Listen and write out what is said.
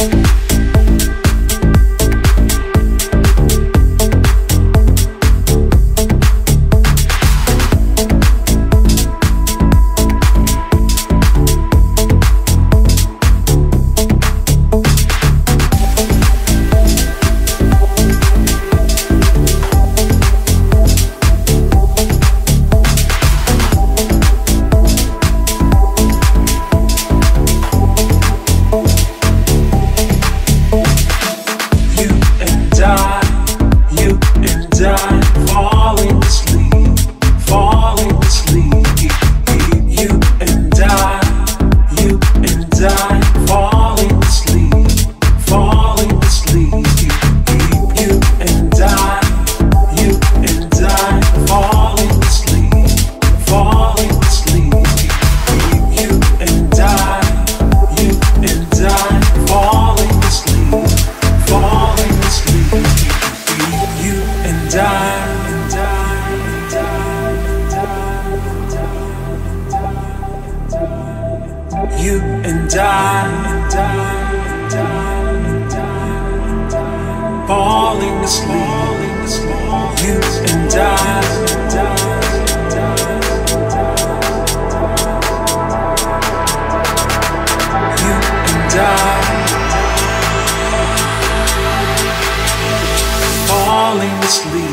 Thank you and I, falling asleep, you and I. Falling asleep.